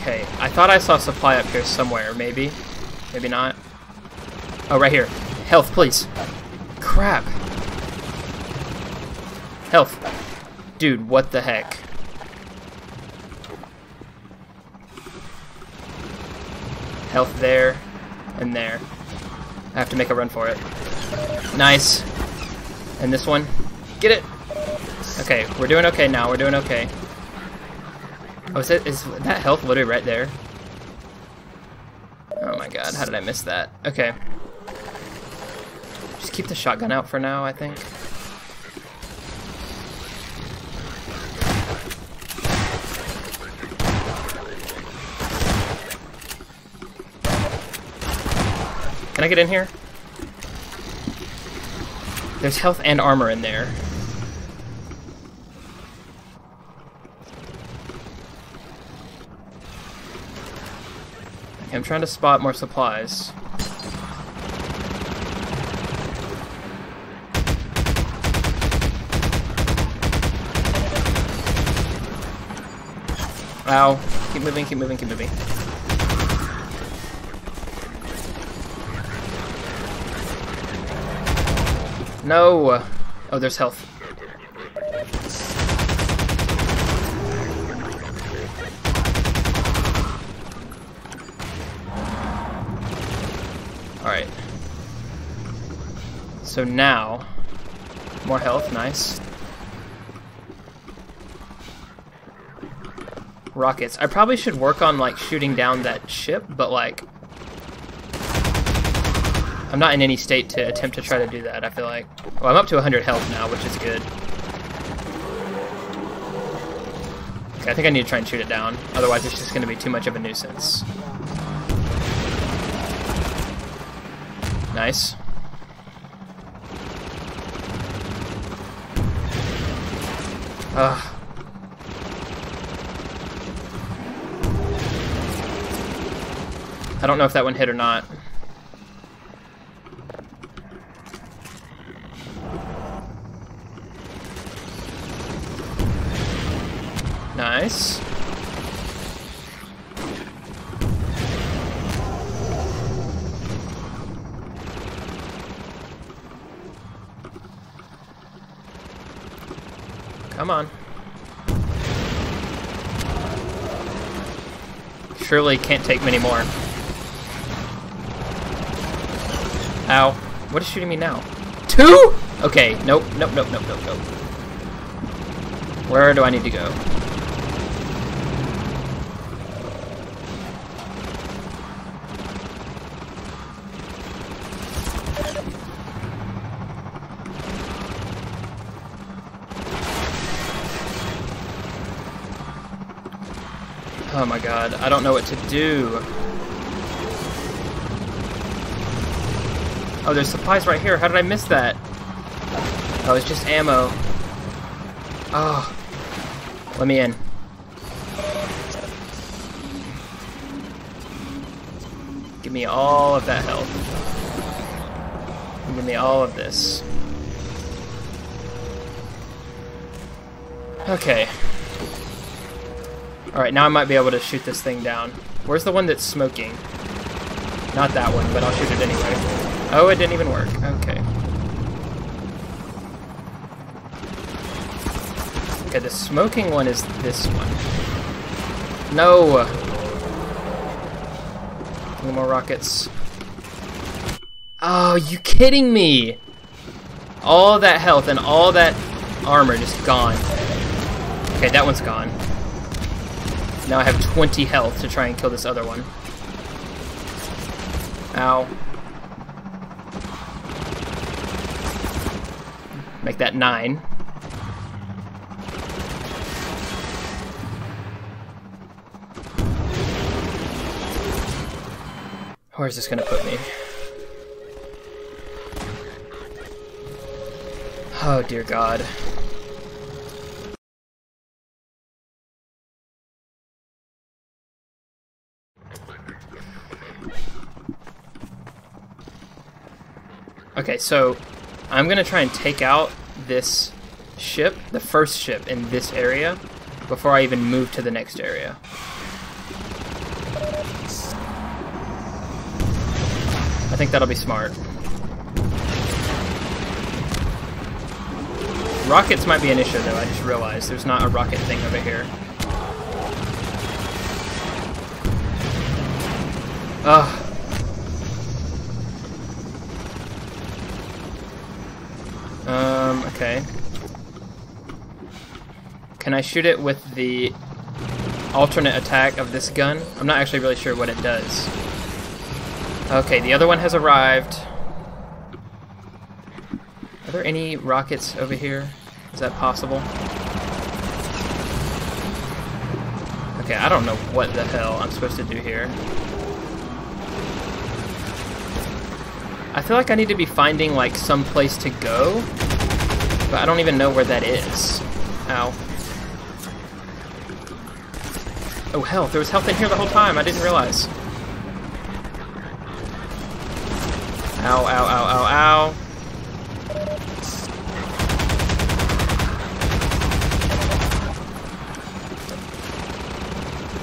Okay, I thought I saw supply up here somewhere, maybe. Maybe not. Oh, right here. Health, please. Crap. Health. Dude, what the heck? Health there and there. I have to make a run for it. Nice. And this one. Get it! Okay, we're doing okay now. We're doing okay. Oh, is, it, is that health literally right there? Oh my god, how did I miss that? Okay. Just keep the shotgun out for now, I think. Can I get in here? There's health and armor in there. Okay, I'm trying to spot more supplies. Ow. Keep moving, keep moving, keep moving. No! Oh, there's health. Alright. So now, more health, nice. Rockets. I probably should work on, like, shooting down that ship, but, like, I'm not in any state to attempt to try to do that, I feel like. Well, I'm up to 100 health now, which is good. Okay, I think I need to try and shoot it down. Otherwise, it's just going to be too much of a nuisance. Nice. Ugh. I don't know if that one hit or not. Nice. Come on. Surely can't take many more. Ow. What is shooting me now? Two? Okay, nope, nope, nope, nope, nope, nope. Where do I need to go? Oh my god, I don't know what to do. Oh, there's supplies right here. How did I miss that? Oh, it's just ammo. Oh. Let me in. Give me all of that health. Give me all of this. Okay. Alright, now I might be able to shoot this thing down. Where's the one that's smoking? Not that one, but I'll shoot it anyway. Oh, it didn't even work. Okay. Okay, the smoking one is this one. No! Any more rockets. Oh, you kidding me? All that health and all that armor just gone. Okay, that one's gone. Now I have 20 health to try and kill this other one. Ow. Make that 9. Where's this gonna put me? Oh dear god. Okay, so I'm gonna try and take out this ship, the first ship in this area, before I even move to the next area. I think that'll be smart. Rockets might be an issue though, I just realized there's not a rocket thing over here. Ugh. Um, okay. Can I shoot it with the alternate attack of this gun? I'm not actually really sure what it does. Okay, the other one has arrived. Are there any rockets over here? Is that possible? Okay, I don't know what the hell I'm supposed to do here. I feel like I need to be finding like some place to go, but I don't even know where that is. Ow. Oh, health. There was health in here the whole time. I didn't realize. Ow, ow, ow, ow, ow.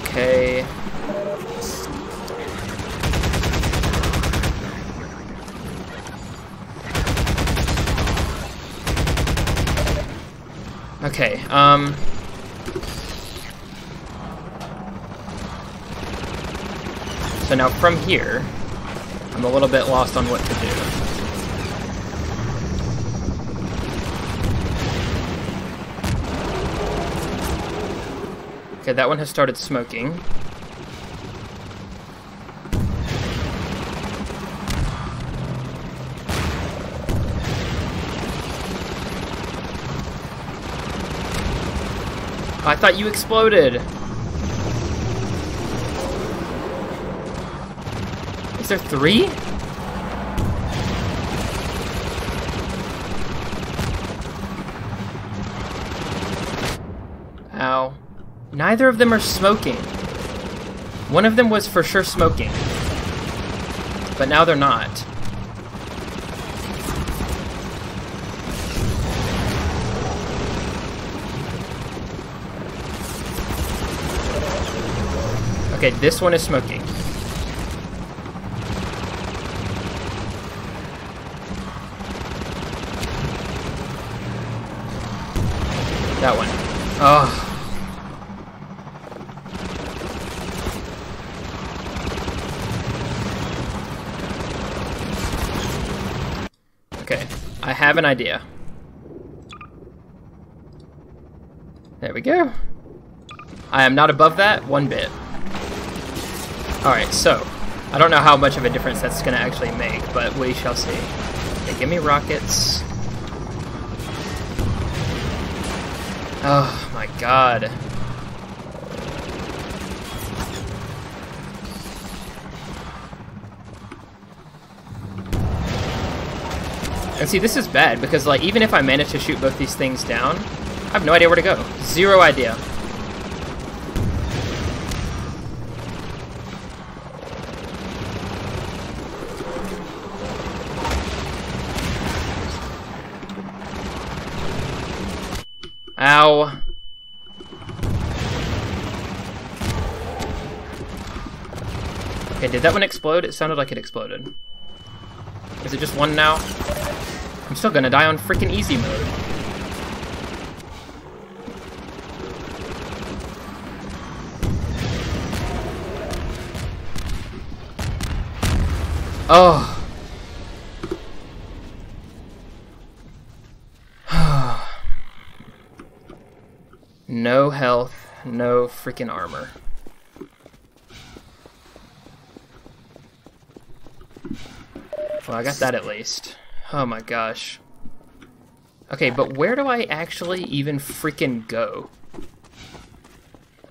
Okay. Okay, um... So now from here, I'm a little bit lost on what to do. Okay, that one has started smoking. Thought you exploded. Is there three? Ow. Neither of them are smoking. One of them was for sure smoking. But now they're not. Okay, this one is smoking. That one. Oh. Okay, I have an idea. There we go. I am not above that one bit. Alright, so, I don't know how much of a difference that's going to actually make, but we shall see. Give me rockets. Oh my god. And see, this is bad, because like, even if I manage to shoot both these things down, I have no idea where to go. Zero idea. Ow. Okay, did that one explode? It sounded like it exploded. Is it just one now? I'm still gonna die on freaking easy mode. Oh. no health, no freaking armor. Well, I got that at least. Oh my gosh. Okay, but where do I actually even freaking go?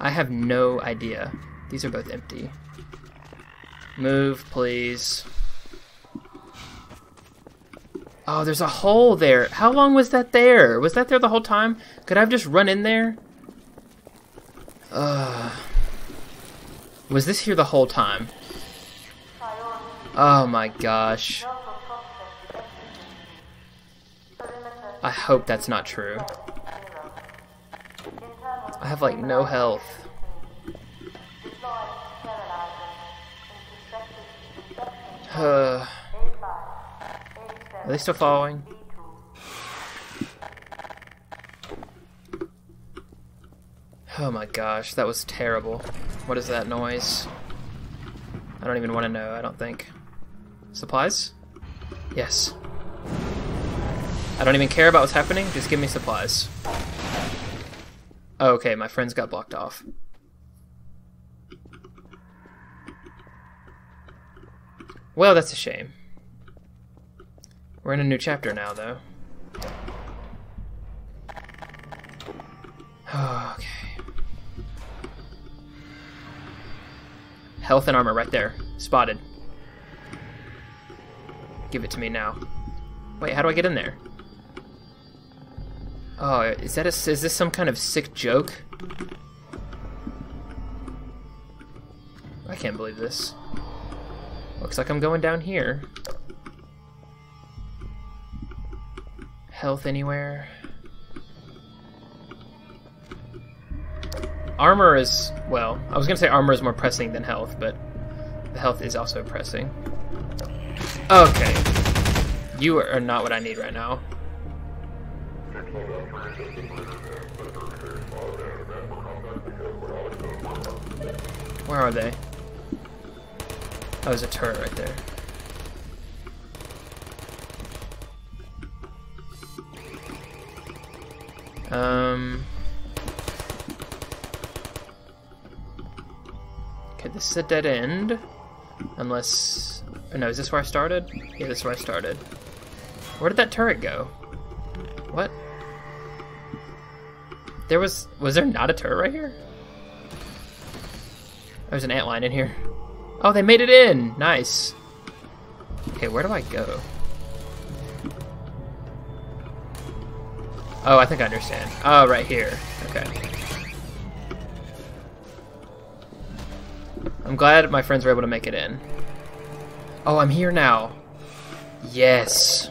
I have no idea. These are both empty. Move, please. Oh, there's a hole there. How long was that there? Was that there the whole time? Could I have just run in there? Uh, was this here the whole time? Oh my gosh. I hope that's not true. I have like no health. Uh, are they still following? Oh my gosh, that was terrible. What is that noise? I don't even want to know, I don't think. Supplies? Yes. I don't even care about what's happening, just give me supplies. Oh, okay, my friends got blocked off. Well, that's a shame. We're in a new chapter now, though. okay. Health and armor right there. Spotted. Give it to me now. Wait, how do I get in there? Oh, is that a, is this some kind of sick joke? I can't believe this. Looks like I'm going down here. Health anywhere? Armor is, well, I was gonna say armor is more pressing than health, but the health is also pressing. Okay. You are not what I need right now. Where are they? Oh, there's a turret right there. Um... Okay, this is a dead end. Unless... Oh, no, is this where I started? Yeah, this is where I started. Where did that turret go? What? There was... Was there not a turret right here? There's an antlion in here. Oh, they made it in! Nice. Okay, where do I go? Oh, I think I understand. Oh, right here. Okay. I'm glad my friends were able to make it in. Oh, I'm here now. Yes.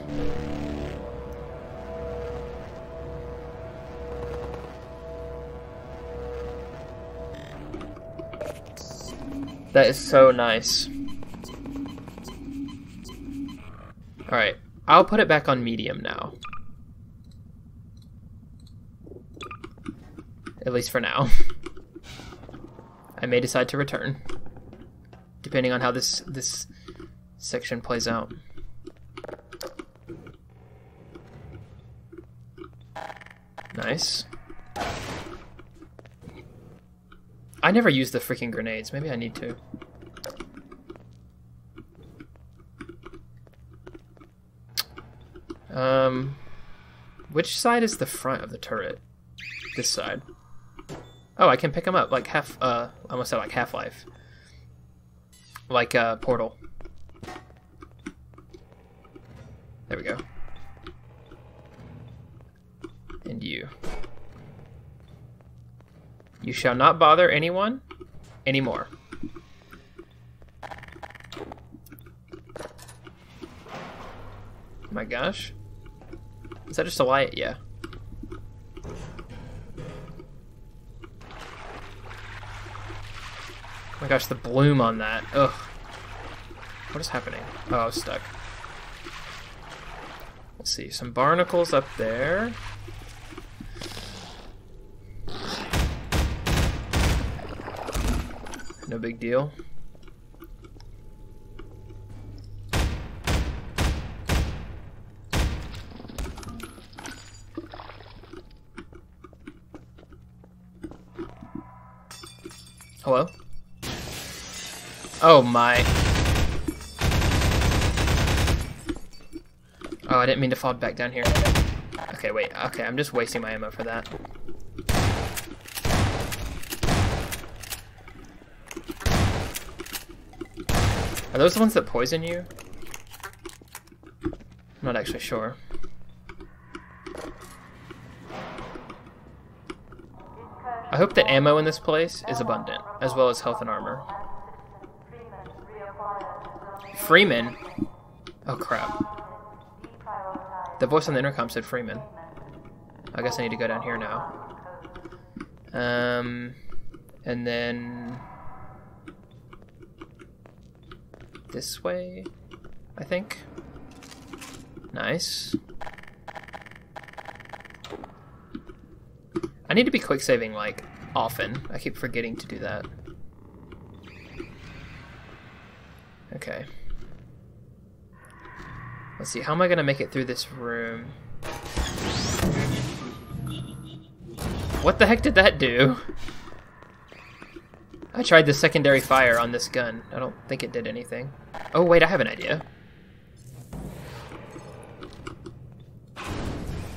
That is so nice. Alright, I'll put it back on medium now. At least for now. I may decide to return. Depending on how this this section plays out. Nice. I never use the freaking grenades. Maybe I need to. Um, which side is the front of the turret? This side. Oh, I can pick them up like half. Uh, I almost said like Half Life. Like uh, Portal. There we go. And you. You shall not bother anyone anymore. my gosh. Is that just a light? Yeah. Oh my gosh, the bloom on that. Ugh. What is happening? Oh, I was stuck. Let's see, some barnacles up there. No big deal. Hello? Oh my. Oh, I didn't mean to fall back down here. Okay, wait. Okay, I'm just wasting my ammo for that. Are those the ones that poison you? I'm not actually sure. I hope that ammo in this place is abundant, as well as health and armor. Freeman? Oh crap. The voice on the intercom said Freeman. I guess I need to go down here now. Um, and then this way, I think. Nice. I need to be quick saving like often. I keep forgetting to do that. Okay. Let's see, how am I gonna make it through this room? What the heck did that do? I tried the secondary fire on this gun. I don't think it did anything. Oh wait, I have an idea.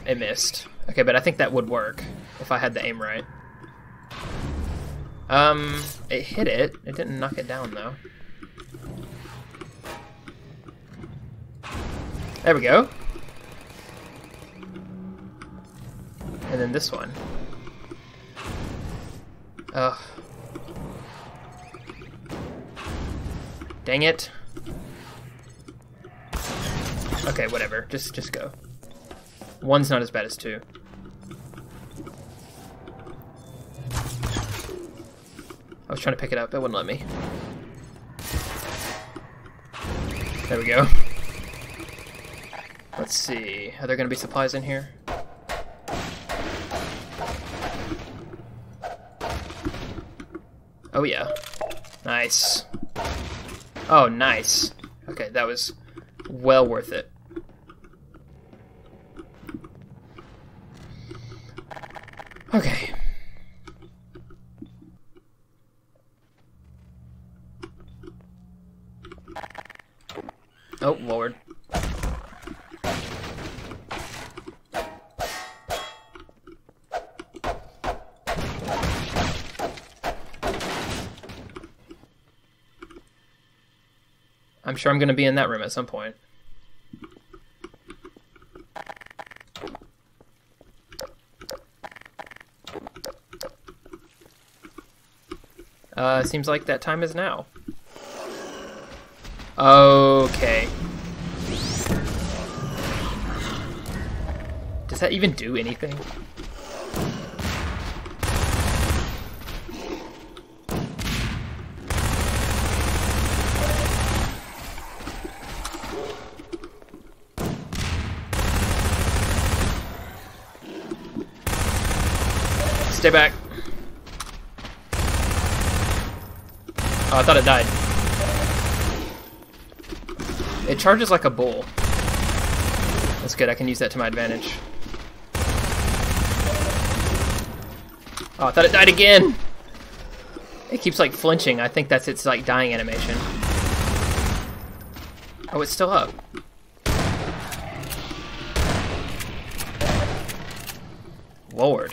It missed. Okay, but I think that would work if I had the aim right. Um, it hit it. It didn't knock it down though. There we go. And then this one. Ugh. Dang it. Okay, whatever. Just just go. One's not as bad as two. I was trying to pick it up, it wouldn't let me. There we go. Let's see. Are there going to be supplies in here? Oh yeah. Nice. Oh, nice. Okay, that was well worth it. Okay. Oh, Lord. I'm sure I'm going to be in that room at some point. Uh, seems like that time is now. Okay. Does that even do anything? Stay back. Oh, I thought it died. It charges like a bull. That's good, I can use that to my advantage. Oh, I thought it died again! It keeps like flinching. I think that's its like dying animation. Oh, it's still up. Lord.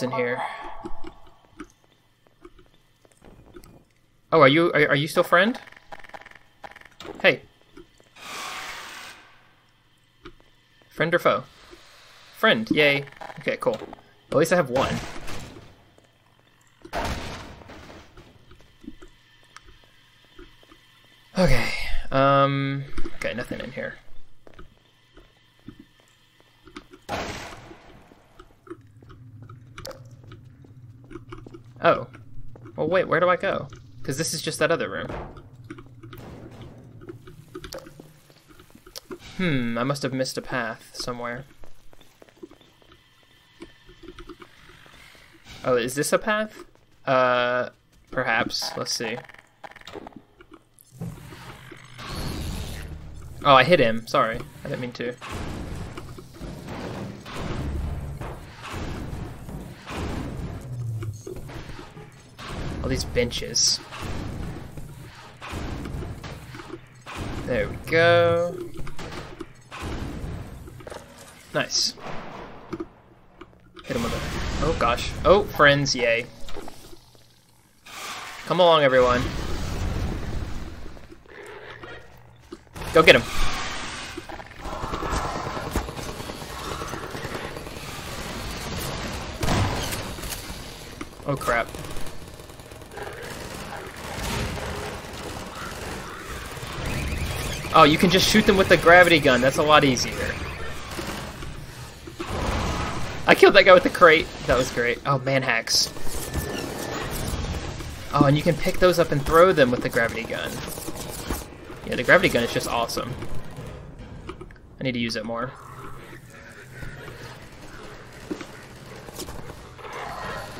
What's in here? Oh, are you are, are you still friend? Hey. Friend or foe? Friend, yay. Okay, cool. At least I have one. Okay. Um okay, nothing in here. Oh. Well wait, where do I go? Because this is just that other room. Hmm, I must have missed a path somewhere. Oh, is this a path? Uh, perhaps. Let's see. Oh, I hit him. Sorry. I didn't mean to. These benches. There we go. Nice. Hit him with a... Oh gosh. Oh, friends, yay. Come along, everyone. Go get him. Oh crap. Oh, you can just shoot them with the gravity gun. That's a lot easier. I killed that guy with the crate. That was great. Oh, manhacks. Oh, and you can pick those up and throw them with the gravity gun. Yeah, the gravity gun is just awesome. I need to use it more.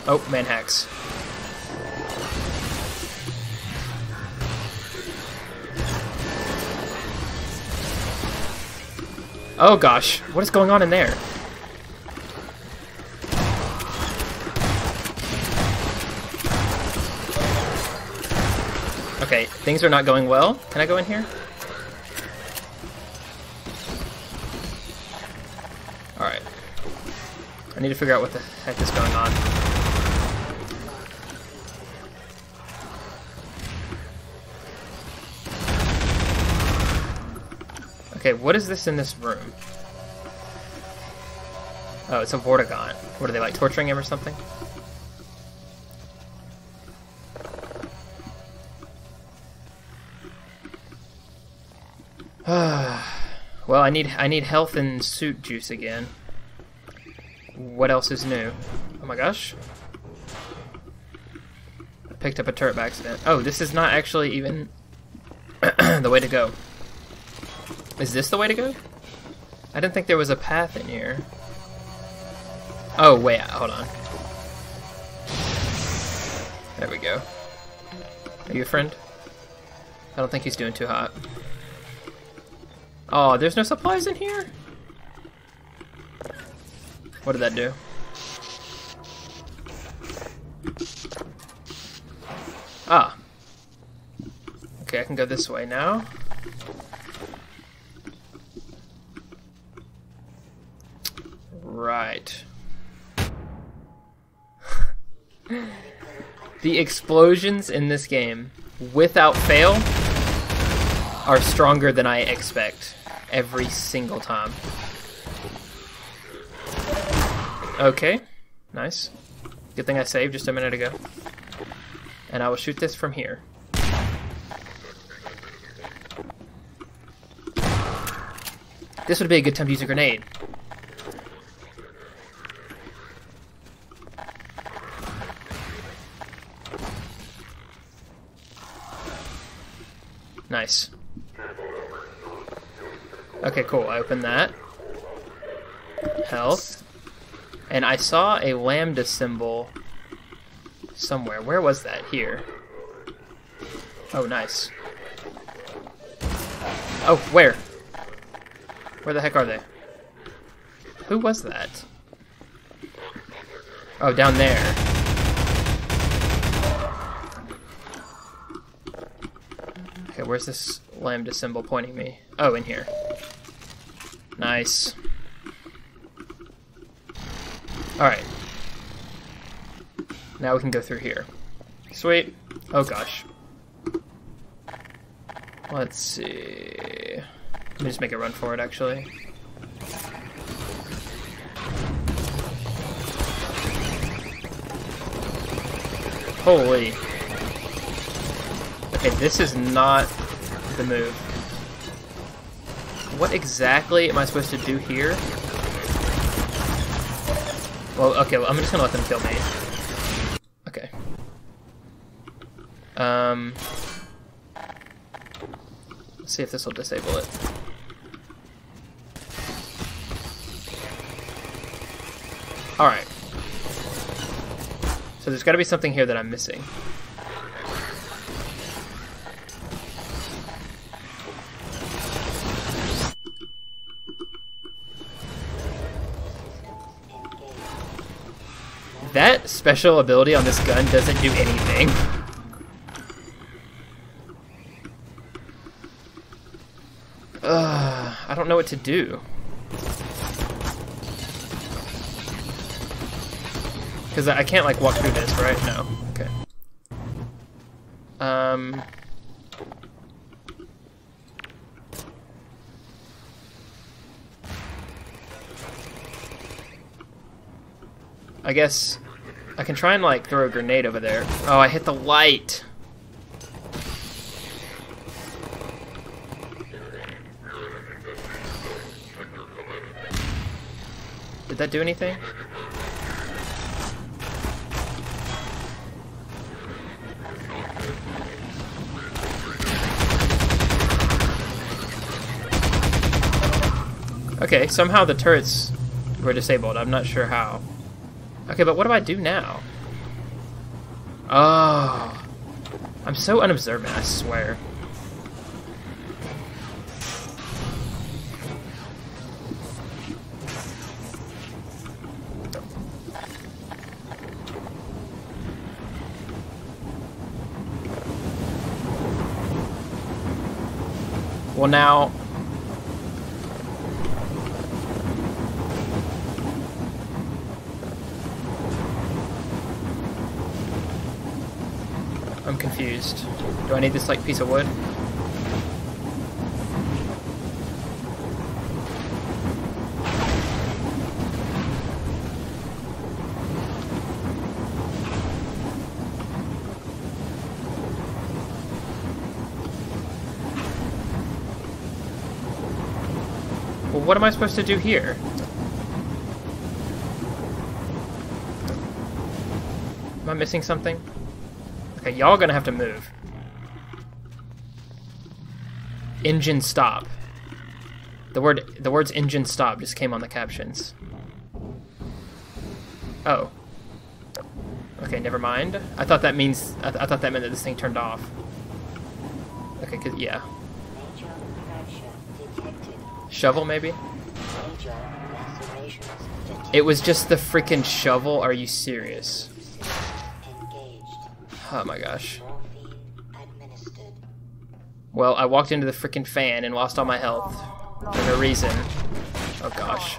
Oh, manhacks. Oh gosh, what is going on in there? Okay, things are not going well. Can I go in here? Alright. I need to figure out what the heck is going on. Okay, what is this in this room? Oh, it's a Vortigaunt. What are they, like, torturing him or something? well, I need I need health and suit juice again. What else is new? Oh my gosh. I picked up a turret by accident. Oh, this is not actually even the way to go. Is this the way to go? I didn't think there was a path in here. Oh, wait, hold on. There we go. Are you a friend? I don't think he's doing too hot. Oh, there's no supplies in here? What did that do? Ah. Okay, I can go this way now. Right. The explosions in this game, without fail, are stronger than I expect every single time. Okay, nice. Good thing I saved just a minute ago. And I will shoot this from here. This would be a good time to use a grenade. Nice. Okay, cool. I opened that. Health. And I saw a lambda symbol somewhere. Where was that? Here. Oh, nice. Oh, where? Where the heck are they? Who was that? Oh, down there. Where's this lambda symbol pointing me? Oh, in here. Nice. Alright. Now we can go through here. Sweet. Oh gosh. Let's see. Let me just make a run for it, actually. Holy. Okay, this is not the move. What exactly am I supposed to do here? Well, okay, well, I'm just gonna let them kill me. Okay. Um... Let's see if this will disable it. Alright. So there's gotta be something here that I'm missing. Special ability on this gun doesn't do anything. I don't know what to do. Because I can't, like, walk through this, right? No. Okay. Um... I guess I can try and like throw a grenade over there. Oh, I hit the light. Did that do anything? Okay, somehow the turrets were disabled. I'm not sure how. Okay, but what do I do now? Oh. I'm so unobservant, I swear. Well, now... I'm confused. Do I need this, like, piece of wood? Well, what am I supposed to do here? Am I missing something? Okay, y'all gonna have to move. Engine stop. The word the words engine stop just came on the captions. Oh. Okay, never mind. I thought that means I, th I thought that meant that this thing turned off. Okay, cause yeah. Shovel maybe? It was just the freaking shovel. Are you serious? Oh my gosh. Well, I walked into the freaking fan and lost all my health for no reason. Oh gosh.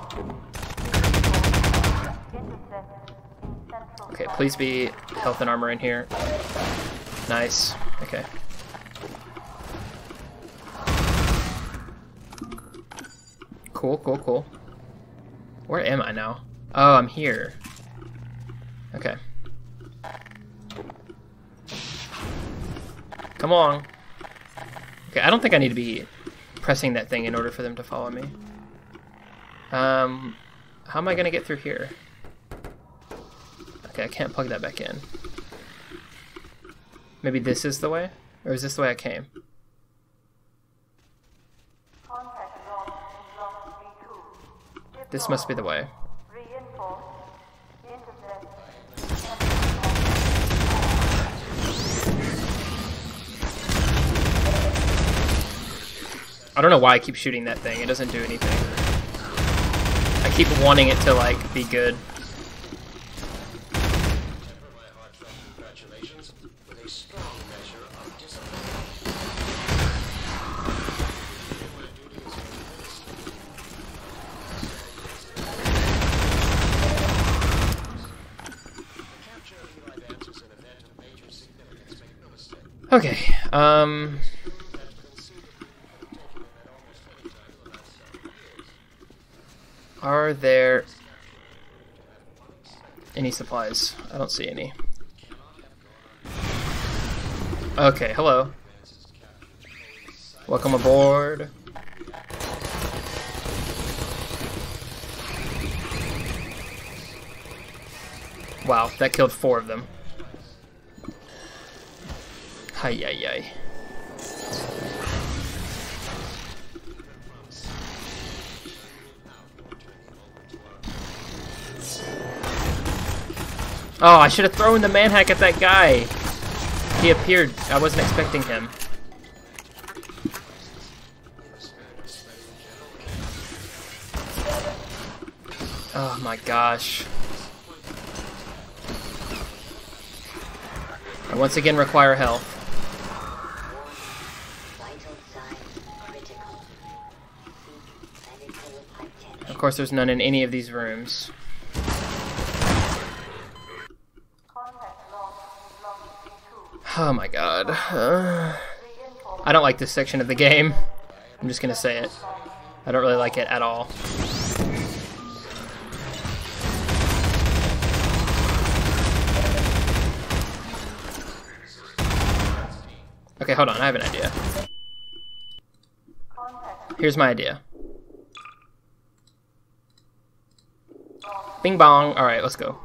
Okay, please be health and armor in here. Nice. Okay. Cool, cool, cool. Where am I now? Oh, I'm here. Okay. Come along. Okay, I don't think I need to be pressing that thing in order for them to follow me. Um, how am I gonna get through here? Okay, I can't plug that back in. Maybe this is the way? Or is this the way I came? Contact lost in block B2. This must be the way. I don't know why I keep shooting that thing. It doesn't do anything. I keep wanting it to, like, be good. my heartfelt um, congratulations with a strong measure of discipline. Capture of Eli Vance is an event of major significance, make no mistake. Okay, um... That's been conceivably taken at almost any time for the last several years. Are there any supplies? I don't see any. Okay, hello. Welcome aboard. Wow, that killed four of them. Hi, yi, yi. Oh, I should have thrown the manhack at that guy. He appeared. I wasn't expecting him. Oh my gosh. I once again require health. Of course, there's none in any of these rooms. Oh my god. I don't like this section of the game. I'm just gonna say it. I don't really like it at all. Okay, hold on, I have an idea. Here's my idea. Bing bong. Alright, let's go.